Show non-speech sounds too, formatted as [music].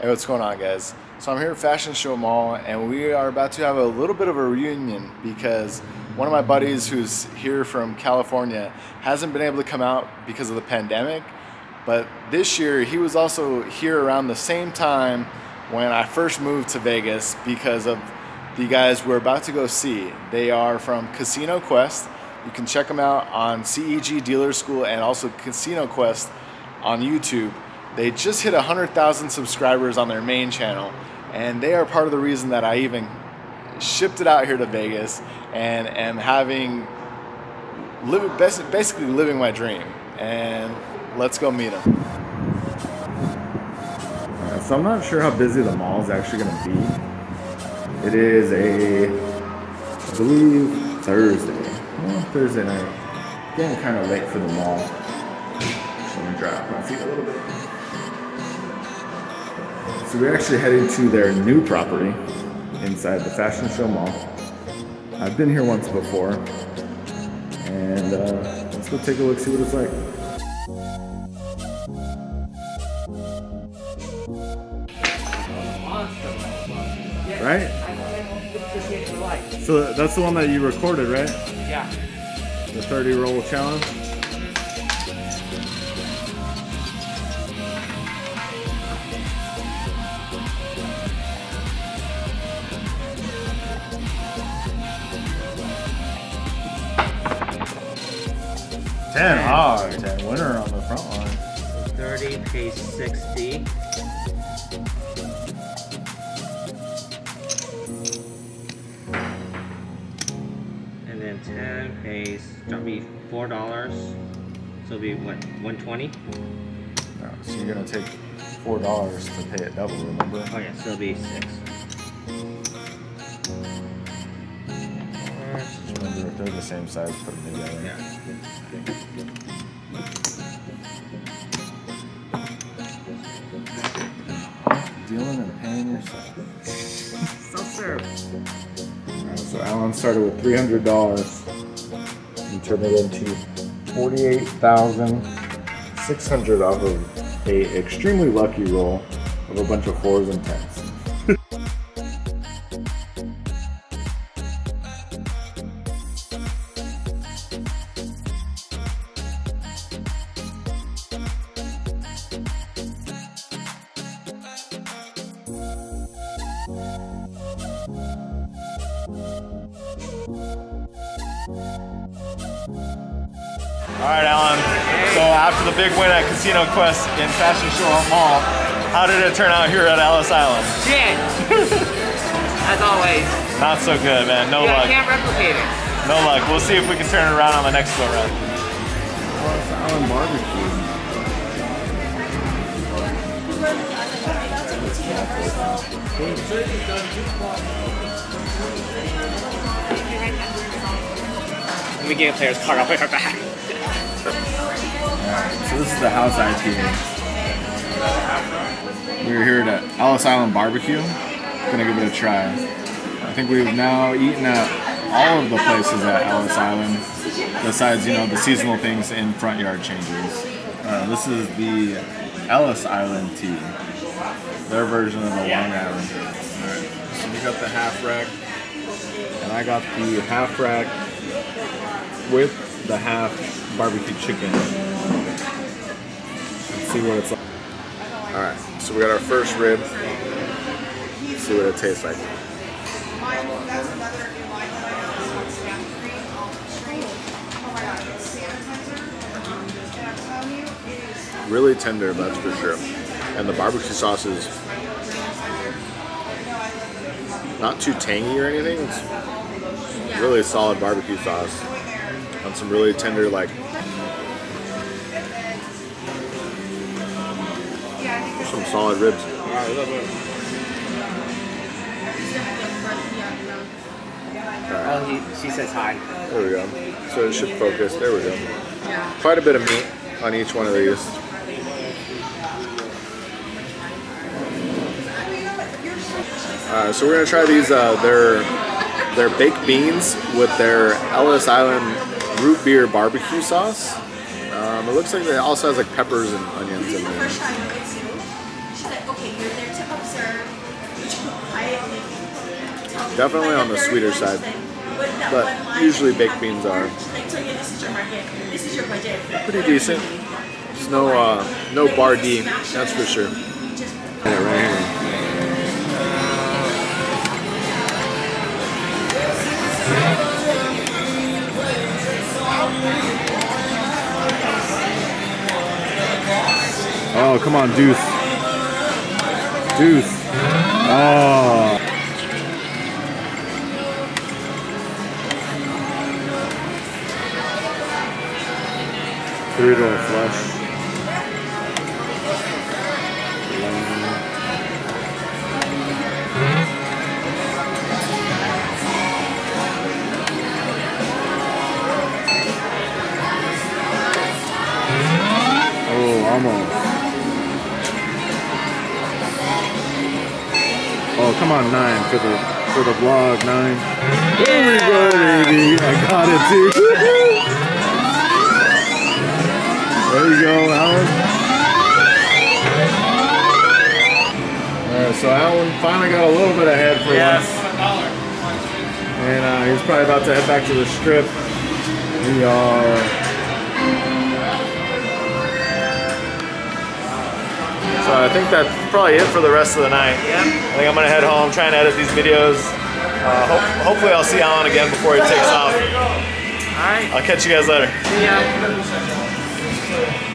Hey, what's going on, guys? So I'm here at Fashion Show Mall, and we are about to have a little bit of a reunion because one of my buddies who's here from California hasn't been able to come out because of the pandemic. But this year, he was also here around the same time when I first moved to Vegas because of the guys we're about to go see. They are from Casino Quest. You can check them out on CEG Dealer School and also Casino Quest on YouTube. They just hit 100,000 subscribers on their main channel, and they are part of the reason that I even shipped it out here to Vegas and am having basically living my dream. And let's go meet them. Uh, so I'm not sure how busy the mall is actually going to be. It is a, I believe, Thursday. Well, Thursday night. Getting kind of late for the mall. I'm gonna drop my feet a little bit. So we're actually heading to their new property inside the Fashion Show Mall. I've been here once before, and uh, let's go take a look, see what it's like. Right? So that's the one that you recorded, right? Yeah. The 30 roll challenge? Ten hard, ten winner on the front line. 30 pays 60. And then 10 pays, that'll be $4. So it'll be what, 120? So you're gonna take four dollars to pay it double, remember? Oh yeah, so it'll be 6. They're the same size, put them together. Yeah. Dealing and paying yourself. Self-serve. Alright, so Alan started with three hundred dollars and turned it into forty-eight thousand six hundred off of a extremely lucky roll of a bunch of fours and tens. All right, Alan. So after the big win at Casino Quest in Fashion Show Mall, how did it turn out here at Ellis Island? Shit! [laughs] As always. Not so good, man. No yeah, luck. I can't replicate it. No luck. We'll see if we can turn it around on the next go round. Island barbecue. Let me get a player's card. I'll be right back. This is the house IPA. We're here at Ellis Island Barbecue. Gonna give it a try. I think we've now eaten at all of the places at Ellis Island, besides you know the seasonal things in front yard changes. Uh, this is the Ellis Island tea, their version of the Long Island. Alright, so we got the half rack, and I got the half rack with the half barbecue chicken. See what it's like. Alright, so we got our first rib. Let's see what it tastes like. Really tender, that's for sure. And the barbecue sauce is not too tangy or anything. It's really a solid barbecue sauce on some really tender like solid ribs. Oh, he, she says hi. There we go. So it should focus. There we go. Quite a bit of meat on each one of these. Uh, so we're gonna try these. Uh, they're they're baked beans with their Ellis Island root beer barbecue sauce. Um, it looks like it also has like peppers and onions in there. You're there to observe, Definitely on the, sweeter side. But, usually baked beans are. Pretty decent. There's no uh, no bar D, that's for sure. Yeah, right here. Oh, come on, Deuce. Deuce. Oh. Through to a flush. Oh, almost. Come on, nine for the for the vlog, nine. There we go, baby. I got it, too. [laughs] there you go, Alan. Alright, so Alan finally got a little bit ahead for Yes. once. And uh, he's probably about to head back to the strip. We are. So I think that's probably it for the rest of the night. Yeah. I think I'm gonna head home, try and edit these videos. Uh, hope, hopefully I'll see Alan again before he takes off. Alright. I'll catch you guys later. See ya.